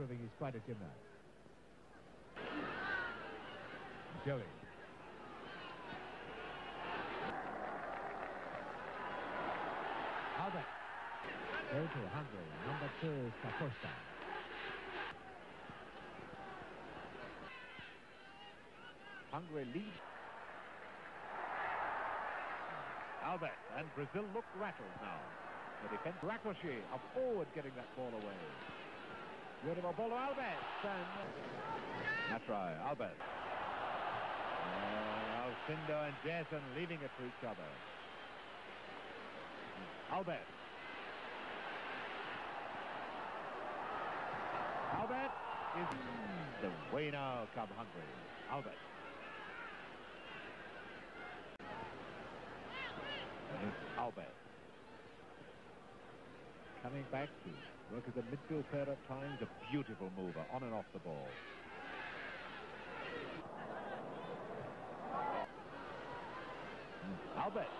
proving he's quite a gymnast. Joey. Albert. Go to Hungary. Number two is Kaposzta. Hungary lead. Albert and Brazil look rattled now. The defense Ricochet, a forward getting that ball away. Beautiful ball to Albert. And that's right, Albert. Uh, Alcindo and Gérson leaving it for each other. Albert. Albert is the way now come Hungary. Albert. Albert. Coming back to work as a midfield player at times, a beautiful mover on and off the ball. Hmm. Albert.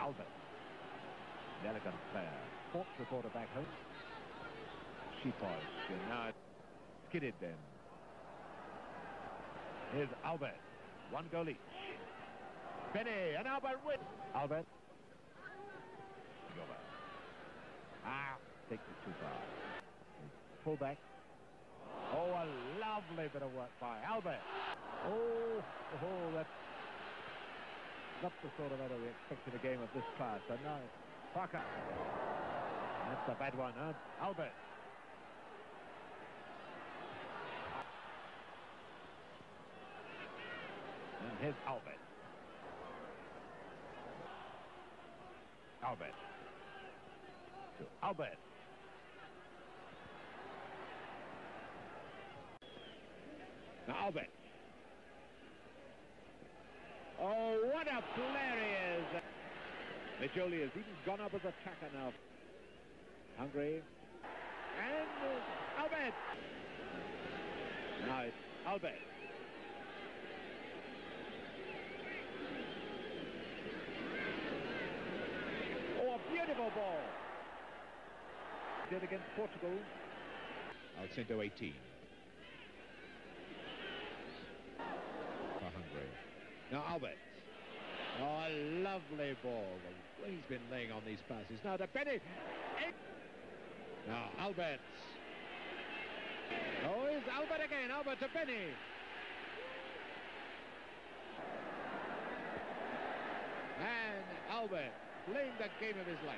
Albert. The elegant player. Fought the back home. Sipos. And now skidded then. Here's Albert. One goal each. Bene and Albert with Albert. Ah, takes it too far. Pull back. Oh, a lovely bit of work by Albert. Oh, oh, that's not the sort of weather we expect in a game of this class. And now, Parker. That's a bad one, huh? Albert. And here's Albert. Albert. To Albert. Now Albert. Oh, what a player he is. Mészöly has even gone up as attacker now. Hungary. And uh, Albert. Now it's Albert. Oh, a beautiful ball. Did against Portugal. Alcindo 18. For Hungary. Now Albert. Oh, a lovely ball. He's been laying on these passes. Now to Bene. Now Albert. Oh, it's Albert again. Albert to Bene. And Albert playing the game of his life.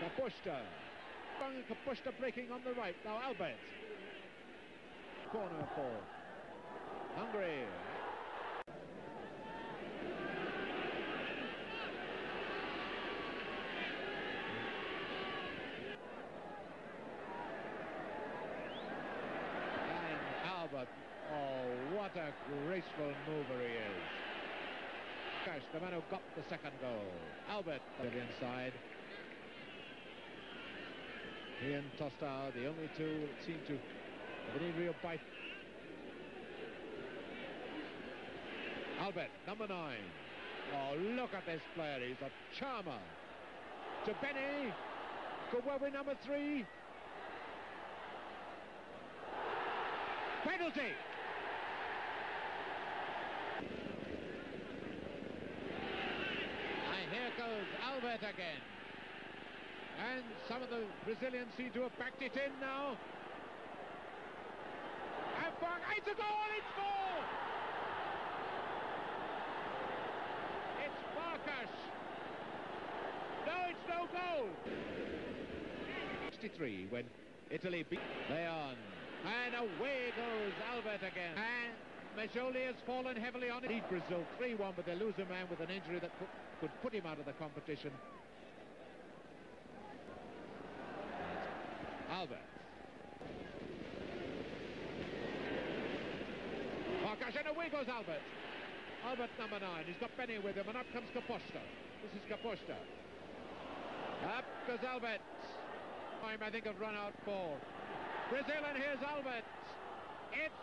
Kaposzta. Kaposzta breaking on the right. Now Albert. Corner for Hungary. And Albert. Oh, what a graceful mover he is. Gosh, the man who got the second goal. Albert to the inside. He and Tostão, the only two that seem to have any real bite. Albert, number nine. Oh, look at this player. He's a charmer. To Bene. Could well be number three. Penalty. And here goes Albert again. And some of the Brazilians seem to have backed it in now. And it's a goal, it's goal! It's Farkas. No, it's no goal. 63 when Italy beat Leon. And away goes Albert again. And Mészöly has fallen heavily on it. Brazil 3-1, but they lose a man with an injury that could put him out of the competition. Albert. Farkas, and away goes Albert. Albert number nine. He's got Bene with him, and up comes Kaposzta. This is Kaposzta. Up goes Albert. Time, I think, of run out ball. Brazil, and here's Albert. It's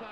the.